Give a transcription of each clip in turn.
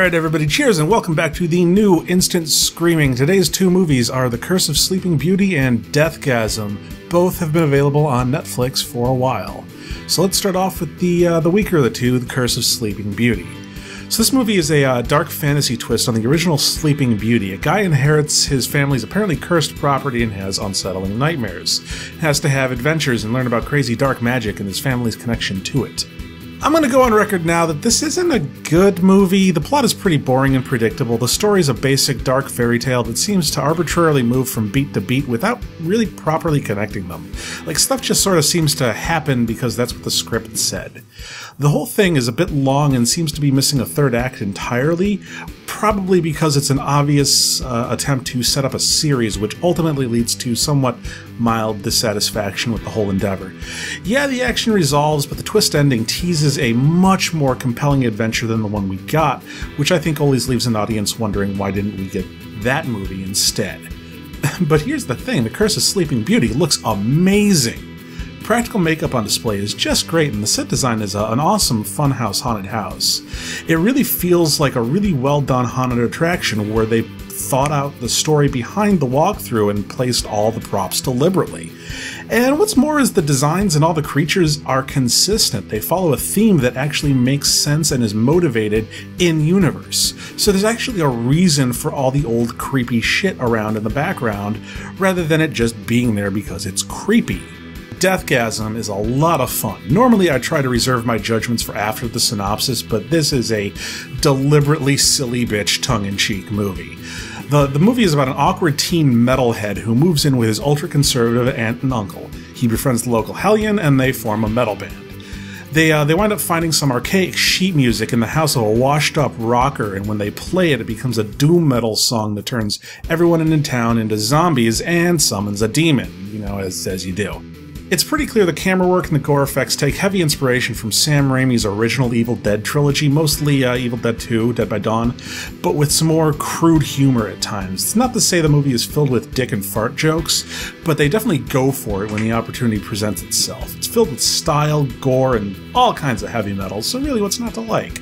Alright, everybody, cheers and welcome back to the new Instant Screaming. Today's two movies are The Curse of Sleeping Beauty and Deathgasm. Both have been available on Netflix for a while. So let's start off with the, uh, the weaker of the two, The Curse of Sleeping Beauty. So this movie is a uh, dark fantasy twist on the original Sleeping Beauty. A guy inherits his family's apparently cursed property and has unsettling nightmares. He has to have adventures and learn about crazy dark magic and his family's connection to it. I'm going to go on record now that this isn't a good movie. The plot is pretty boring and predictable. The story is a basic dark fairy tale that seems to arbitrarily move from beat to beat without really properly connecting them. Like, stuff just sort of seems to happen because that's what the script said. The whole thing is a bit long and seems to be missing a third act entirely, probably because it's an obvious uh, attempt to set up a series, which ultimately leads to somewhat mild dissatisfaction with the whole endeavor. Yeah, the action resolves, but the twist ending teases a much more compelling adventure than the one we got, which I think always leaves an audience wondering why didn't we get that movie instead. but here's the thing The Curse of Sleeping Beauty looks amazing practical makeup on display is just great, and the set design is a, an awesome funhouse haunted house. It really feels like a really well done haunted attraction where they thought out the story behind the walkthrough and placed all the props deliberately. And what's more is the designs and all the creatures are consistent. They follow a theme that actually makes sense and is motivated in universe. So there's actually a reason for all the old creepy shit around in the background, rather than it just being there because it's creepy. Deathgasm is a lot of fun. Normally, I try to reserve my judgments for after the synopsis, but this is a deliberately silly bitch tongue in cheek movie. The, the movie is about an awkward teen metalhead who moves in with his ultra conservative aunt and uncle. He befriends the local Hellion and they form a metal band. They, uh, they wind up finding some archaic sheet music in the house of a washed up rocker, and when they play it, it becomes a doom metal song that turns everyone in the town into zombies and summons a demon, you know, as, as you do. It's pretty clear the camera work and the gore effects take heavy inspiration from Sam Raimi's original Evil Dead trilogy, mostly uh, Evil Dead 2, Dead by Dawn, but with some more crude humor at times. It's not to say the movie is filled with dick and fart jokes, but they definitely go for it when the opportunity presents itself. It's filled with style, gore, and all kinds of heavy metal, so really what's not to like?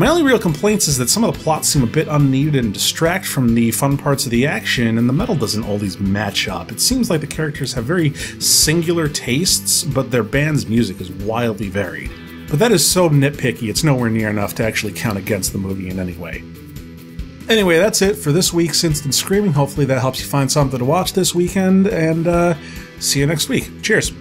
My only real complaints is that some of the plots seem a bit unneeded and distract from the fun parts of the action, and the metal doesn't always match up. It seems like the characters have very singular tastes, but their band's music is wildly varied. But that is so nitpicky, it's nowhere near enough to actually count against the movie in any way. Anyway, that's it for this week's Instant Screaming. Hopefully, that helps you find something to watch this weekend, and uh, see you next week. Cheers.